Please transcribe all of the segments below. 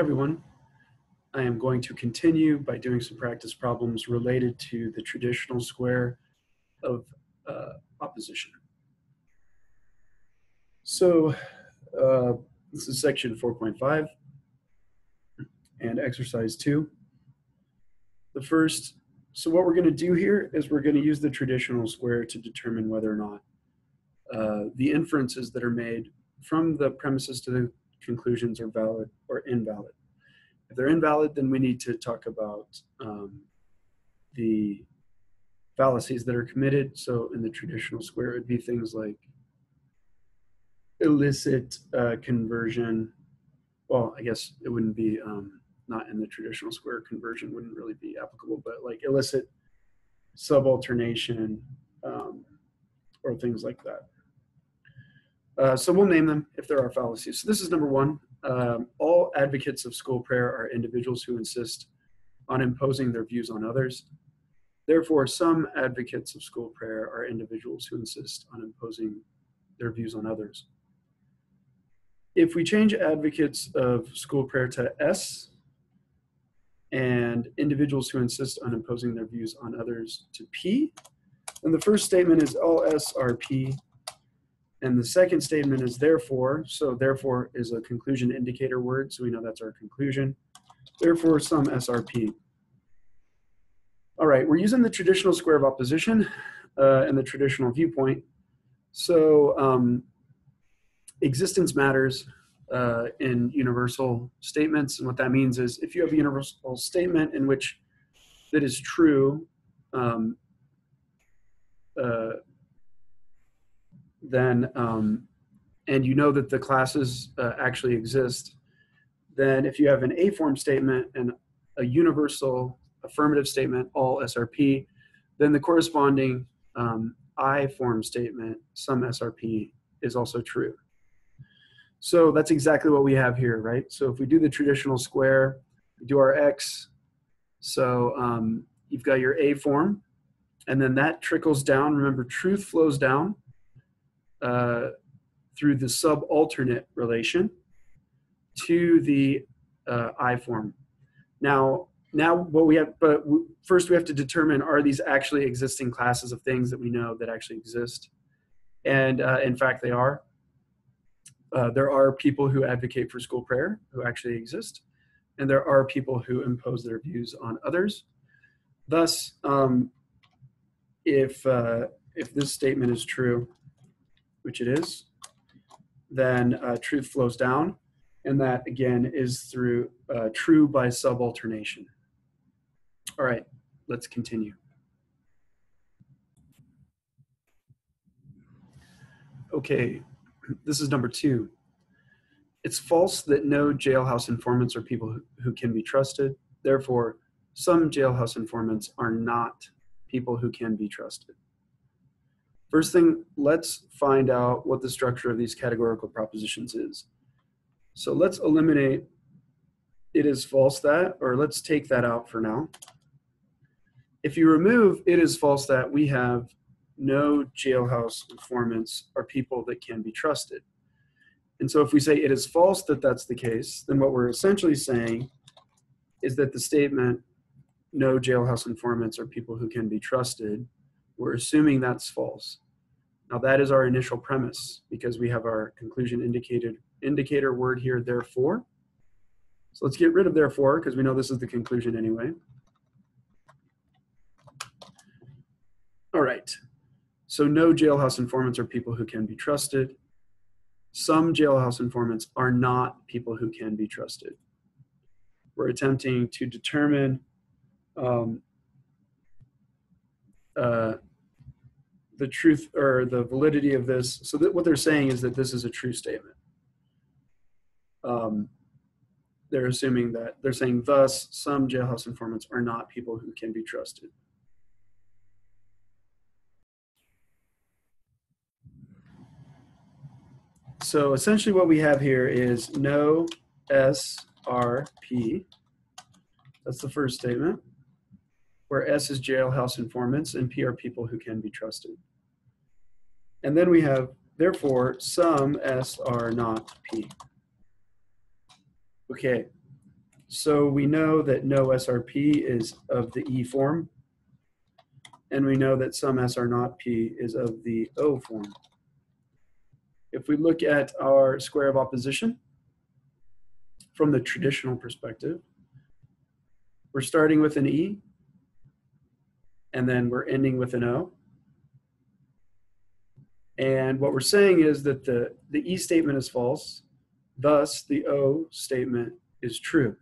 everyone. I am going to continue by doing some practice problems related to the traditional square of uh, opposition. So uh, this is section 4.5 and exercise two. The first, so what we're gonna do here is we're gonna use the traditional square to determine whether or not uh, the inferences that are made from the premises to the conclusions are valid or invalid. If they're invalid, then we need to talk about um, the fallacies that are committed. So in the traditional square, it'd be things like illicit uh, conversion. Well, I guess it wouldn't be um, not in the traditional square conversion wouldn't really be applicable, but like illicit subalternation um, or things like that. Uh, so we'll name them if there are fallacies. So this is number one. Um, all advocates of school prayer are individuals who insist on imposing their views on others. Therefore, some advocates of school prayer are individuals who insist on imposing their views on others. If we change advocates of school prayer to S and individuals who insist on imposing their views on others to P, then the first statement is all S are P and the second statement is therefore. So therefore is a conclusion indicator word. So we know that's our conclusion. Therefore, some SRP. All right, we're using the traditional square of opposition uh, and the traditional viewpoint. So um, existence matters uh, in universal statements. And what that means is if you have a universal statement in which that is true, um, uh, then um, and you know that the classes uh, actually exist, then if you have an A form statement and a universal affirmative statement, all SRP, then the corresponding um, I form statement, some SRP, is also true. So that's exactly what we have here, right? So if we do the traditional square, we do our X, so um, you've got your A form, and then that trickles down. Remember, truth flows down uh, through the subalternate relation to the uh, I form. Now, now what we have, but first we have to determine are these actually existing classes of things that we know that actually exist? And uh, in fact, they are. Uh, there are people who advocate for school prayer who actually exist, and there are people who impose their views on others. Thus, um, if uh, if this statement is true, which it is, then uh, truth flows down. And that again is through uh, true by subalternation. All right, let's continue. Okay, this is number two. It's false that no jailhouse informants are people who, who can be trusted. Therefore, some jailhouse informants are not people who can be trusted. First thing, let's find out what the structure of these categorical propositions is. So let's eliminate it is false that, or let's take that out for now. If you remove it is false that, we have no jailhouse informants are people that can be trusted. And so if we say it is false that that's the case, then what we're essentially saying is that the statement no jailhouse informants are people who can be trusted we're assuming that's false. Now that is our initial premise because we have our conclusion indicated indicator word here, therefore. So let's get rid of therefore because we know this is the conclusion anyway. All right. So no jailhouse informants are people who can be trusted. Some jailhouse informants are not people who can be trusted. We're attempting to determine um, uh, the truth or the validity of this. So that what they're saying is that this is a true statement. Um, they're assuming that they're saying thus some jailhouse informants are not people who can be trusted. So essentially what we have here is no SRP. That's the first statement, where S is jailhouse informants and P are people who can be trusted. And then we have, therefore, some S are not P. Okay, So we know that no SRP is of the E form. And we know that some SR not P is of the O form. If we look at our square of opposition from the traditional perspective, we're starting with an E, and then we're ending with an O. And what we're saying is that the, the E statement is false, thus the O statement is true.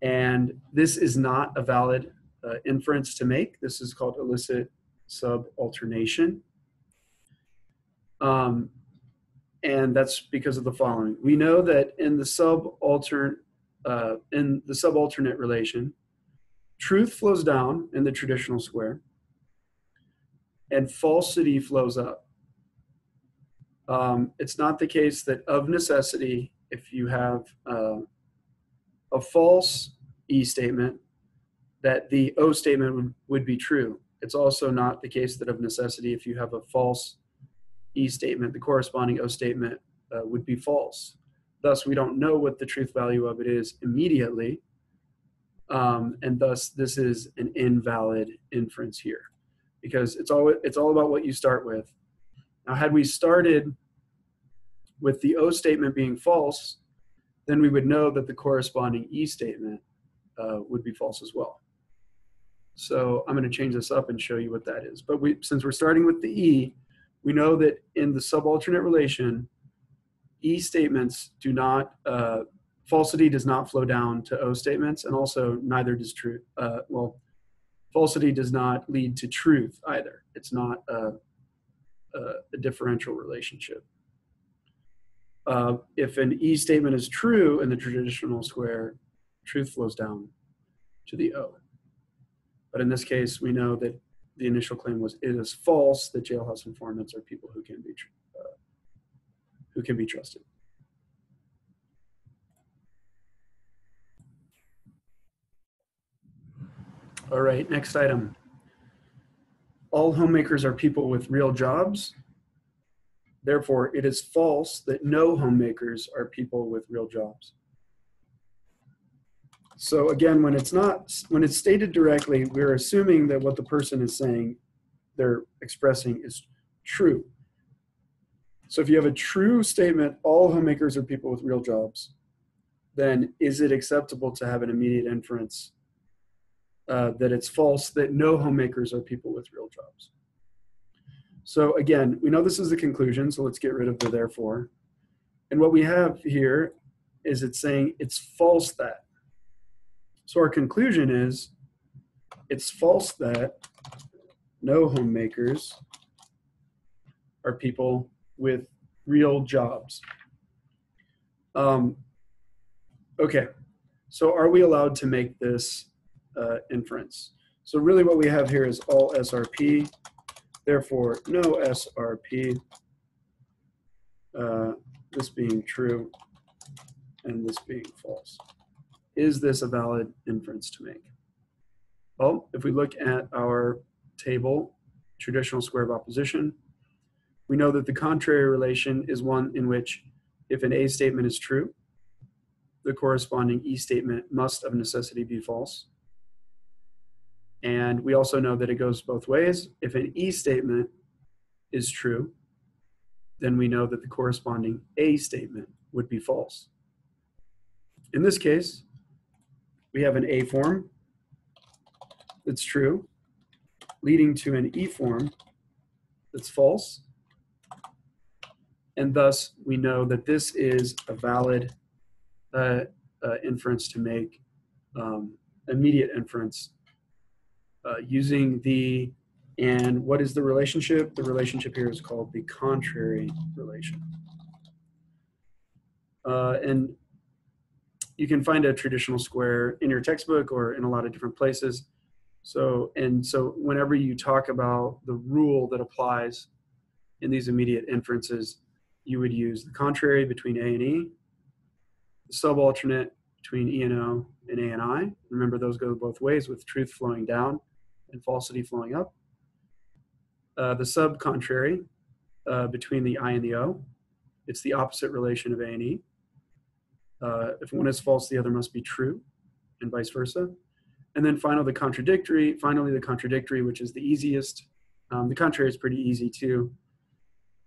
And this is not a valid uh, inference to make. This is called illicit subalternation. Um, and that's because of the following. We know that in the subaltern uh, in the subalternate relation, truth flows down in the traditional square, and falsity flows up. Um, it's not the case that of necessity, if you have uh, a false E statement, that the O statement would, would be true. It's also not the case that of necessity, if you have a false E statement, the corresponding O statement uh, would be false. Thus, we don't know what the truth value of it is immediately. Um, and thus, this is an invalid inference here because it's all, it's all about what you start with. Now, had we started with the O statement being false, then we would know that the corresponding E statement uh, would be false as well. So I'm going to change this up and show you what that is. But we, since we're starting with the E, we know that in the subalternate relation, E statements do not, uh, falsity does not flow down to O statements, and also neither does truth. Uh, well, falsity does not lead to truth either. It's not a, a, a differential relationship. Uh, if an E statement is true in the traditional square, truth flows down to the O. But in this case, we know that the initial claim was it is false that jailhouse informants are people who can be who can be trusted. All right, next item. All homemakers are people with real jobs. Therefore, it is false that no homemakers are people with real jobs. So again, when it's not, when it's stated directly, we're assuming that what the person is saying, they're expressing is true. So if you have a true statement, all homemakers are people with real jobs, then is it acceptable to have an immediate inference uh, that it's false that no homemakers are people with real jobs? So again, we know this is the conclusion, so let's get rid of the therefore. And what we have here is it's saying it's false that. So our conclusion is it's false that no homemakers are people with real jobs. Um, okay, so are we allowed to make this uh, inference? So really what we have here is all SRP, therefore no SRP, uh, this being true and this being false. Is this a valid inference to make? Well, if we look at our table, traditional square of opposition, we know that the contrary relation is one in which if an A statement is true, the corresponding E statement must of necessity be false. And we also know that it goes both ways. If an E statement is true, then we know that the corresponding A statement would be false. In this case, we have an A form that's true, leading to an E form that's false, and thus we know that this is a valid uh, uh, inference to make um, immediate inference uh, using the and what is the relationship? The relationship here is called the contrary relation. Uh, and you can find a traditional square in your textbook or in a lot of different places. So, and so whenever you talk about the rule that applies in these immediate inferences, you would use the contrary between A and E, the subalternate between E and O and A and I. Remember, those go both ways with truth flowing down and falsity flowing up. Uh, the sub-contrary uh, between the I and the O. It's the opposite relation of A and E. Uh, if one is false, the other must be true, and vice versa. And then final, the contradictory. Finally, the contradictory, which is the easiest. Um, the contrary is pretty easy too.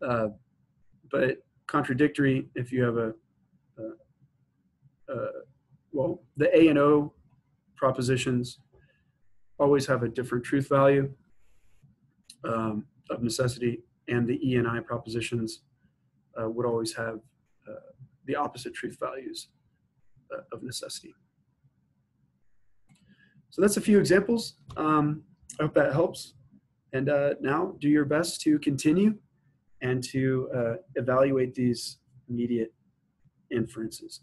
Uh, but contradictory, if you have a, well, the A and O propositions always have a different truth value um, of necessity, and the E and I propositions uh, would always have uh, the opposite truth values uh, of necessity. So that's a few examples. Um, I hope that helps. And uh, now do your best to continue and to uh, evaluate these immediate inferences.